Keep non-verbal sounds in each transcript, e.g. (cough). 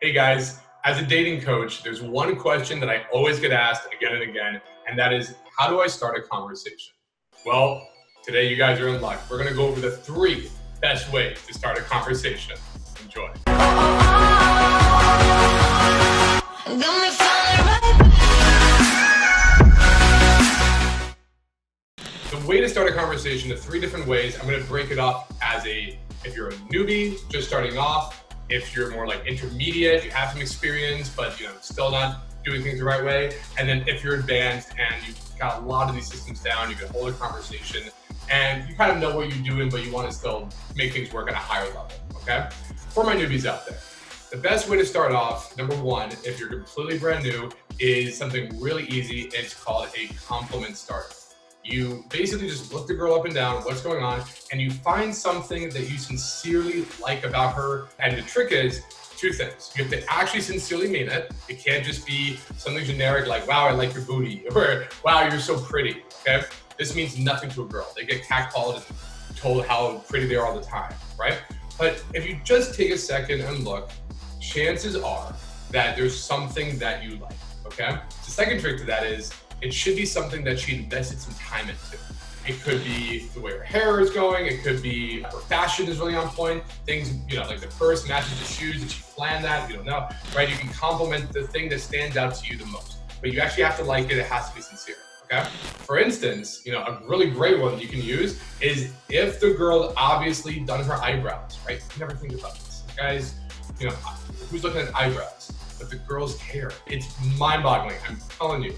Hey guys, as a dating coach, there's one question that I always get asked again and again, and that is how do I start a conversation? Well, today you guys are in luck. We're gonna go over the three best ways to start a conversation. Enjoy. The way to start a conversation, the three different ways, I'm gonna break it up as a, if you're a newbie, just starting off, if you're more like intermediate, you have some experience, but you know, still not doing things the right way. And then if you're advanced and you've got a lot of these systems down, you can hold a conversation and you kind of know what you're doing, but you want to still make things work at a higher level, okay? For my newbies out there, the best way to start off, number one, if you're completely brand new, is something really easy. It's called a compliment starter. You basically just look the girl up and down, what's going on, and you find something that you sincerely like about her. And the trick is two things. You have to actually sincerely mean it. It can't just be something generic like, wow, I like your booty, (laughs) or wow, you're so pretty, okay? This means nothing to a girl. They get catcalled and told how pretty they are all the time, right? But if you just take a second and look, chances are that there's something that you like, okay? The second trick to that is it should be something that she invested some time into. It could be the way her hair is going. It could be her fashion is really on point. Things, you know, like the purse matches the shoes. Did she plan that? You don't know, right? You can compliment the thing that stands out to you the most, but you actually have to like it. It has to be sincere. Okay. For instance, you know, a really great one you can use is if the girl obviously done her eyebrows, right? Never think about this, guys. You know, who's looking at eyebrows? But the girl's hair, it's mind-boggling. I'm telling you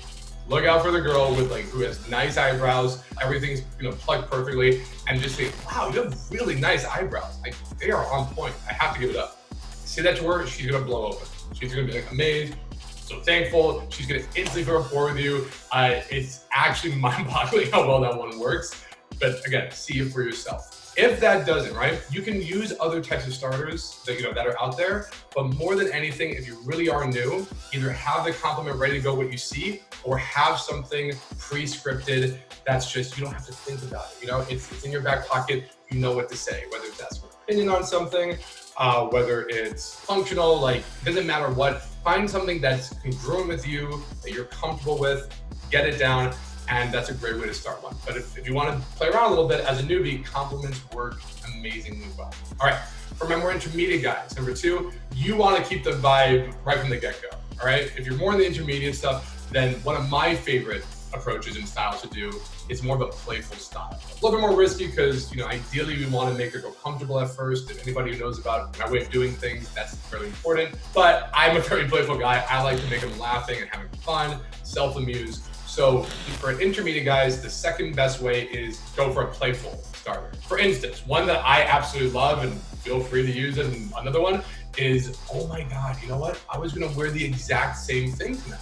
look out for the girl with like who has nice eyebrows, everything's you know plucked perfectly, and just say, wow, you have really nice eyebrows. Like they are on point. I have to give it up. Say that to her, she's gonna blow open. She's gonna be like amazed, so thankful. She's gonna instantly feel rapport with you. Uh, it's actually (laughs) mind-boggling how well that one works. But again, see it for yourself. If that doesn't, right, you can use other types of starters that you know that are out there. But more than anything, if you really are new, either have the compliment ready to go what you see, or have something pre-scripted that's just you don't have to think about it. You know, it's, it's in your back pocket. You know what to say, whether it's that's an opinion on something, uh, whether it's functional, like doesn't matter what. Find something that's congruent with you, that you're comfortable with, get it down, and that's a great way to start one. But if, if you want to play around a little bit as a newbie, compliments work amazingly well. All right, for my more intermediate guys, number two, you want to keep the vibe right from the get-go. All right, if you're more in the intermediate stuff, then one of my favorite approaches and styles to do is more of a playful style. A little bit more risky because, you know, ideally we want to make her go comfortable at first. If anybody who knows about my way of doing things, that's fairly important. But I'm a very playful guy. I like to make them laughing and having fun, self-amuse. So for an intermediate guys, the second best way is go for a playful starter. For instance, one that I absolutely love and feel free to use and another one is, oh my God, you know what? I was gonna wear the exact same thing tonight.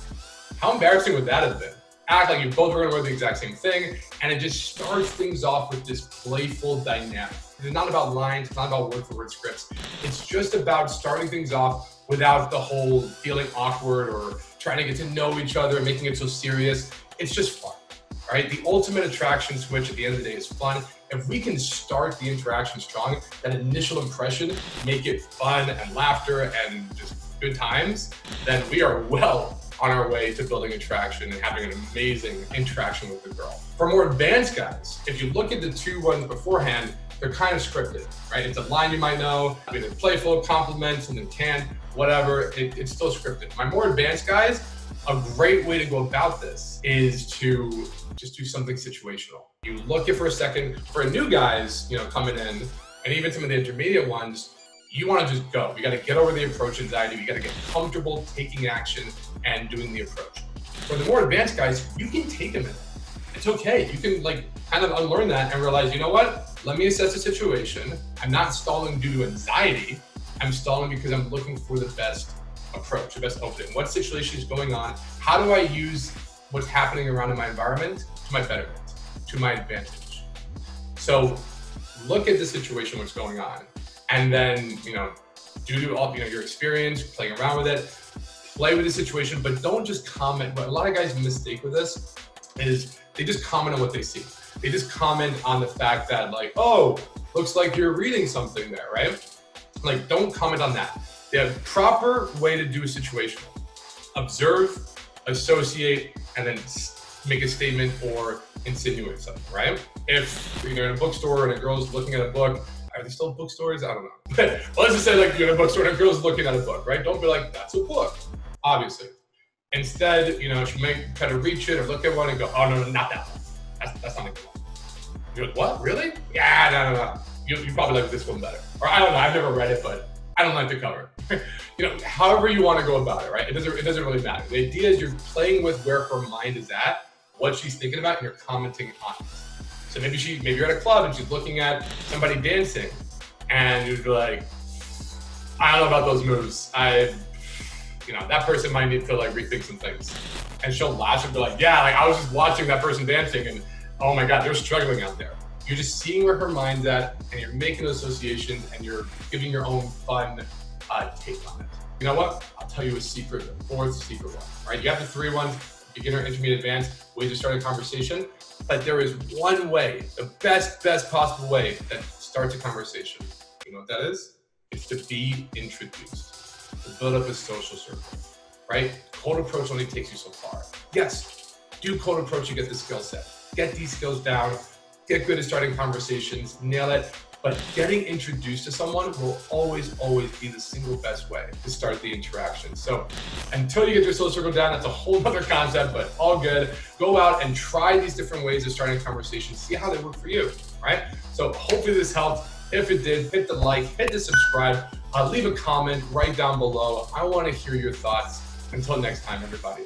How embarrassing would that have been? Act like you both were gonna wear the exact same thing, and it just starts things off with this playful dynamic. It's not about lines, it's not about word for word scripts. It's just about starting things off without the whole feeling awkward or trying to get to know each other, making it so serious. It's just fun, right? The ultimate attraction switch at the end of the day is fun. If we can start the interaction strong, that initial impression, make it fun and laughter and just good times, then we are well on our way to building attraction and having an amazing interaction with the girl. For more advanced guys, if you look at the two ones beforehand, they're kind of scripted, right? It's a line you might know, either playful, compliments, and then canned whatever, it, it's still scripted. My more advanced guys, a great way to go about this is to just do something situational. You look it for a second. For new guys, you know, coming in, and even some of the intermediate ones, you want to just go. You got to get over the approach anxiety. You got to get comfortable taking action and doing the approach. For the more advanced guys, you can take a minute. It's okay. You can like kind of unlearn that and realize, you know what? Let me assess the situation. I'm not stalling due to anxiety. I'm stalling because I'm looking for the best approach, the best opening. What situation is going on? How do I use what's happening around in my environment to my betterment, to my advantage? So look at the situation, what's going on, and then, you know, due to all you know your experience playing around with it, play with the situation, but don't just comment. But a lot of guys mistake with this is they just comment on what they see. They just comment on the fact that like, oh, looks like you're reading something there, right? Like, don't comment on that. The proper way to do a situation observe, associate, and then make a statement or insinuate something, right? If you're in a bookstore and a girl's looking at a book, are they still bookstores? I don't know. (laughs) But let's just say like you're in a bookstore and a girl's looking at a book, right? Don't be like, that's a book, obviously. Instead, you know, she might kind of reach it or look at one and go, oh, no, no, not that one. That's, that's not a good one. You're like, what, really? Yeah, no, no, no. You, you probably like this one better. Or I don't know, I've never read it, but I don't like the cover. (laughs) you know, however you want to go about it, right? It doesn't, it doesn't really matter. The idea is you're playing with where her mind is at, what she's thinking about, and you're commenting on it. So maybe she, maybe you're at a club and she's looking at somebody dancing, and you'd be like, I don't know about those moves. I, you know, that person might need to like rethink some things. And she'll laugh and be like, yeah, like I was just watching that person dancing and oh my God, they're struggling out there. You're just seeing where her mind's at and you're making associations and you're giving your own fun uh, take on it. You know what? I'll tell you a secret, the fourth secret one, right? You have the three ones, beginner, intermediate, advanced, ways to start a conversation. But there is one way, the best, best possible way that starts a conversation. You know what that is? It's to be introduced, to build up a social circle, right? Cold approach only takes you so far. Yes, do cold approach, you get the skill set. Get these skills down, get good at starting conversations, nail it. But getting introduced to someone will always, always be the single best way to start the interaction. So until you get your social circle down, that's a whole other concept, but all good. Go out and try these different ways of starting conversations. See how they work for you, right? So hopefully this helped. If it did, hit the like, hit the subscribe, uh, leave a comment right down below. I want to hear your thoughts. Until next time, everybody.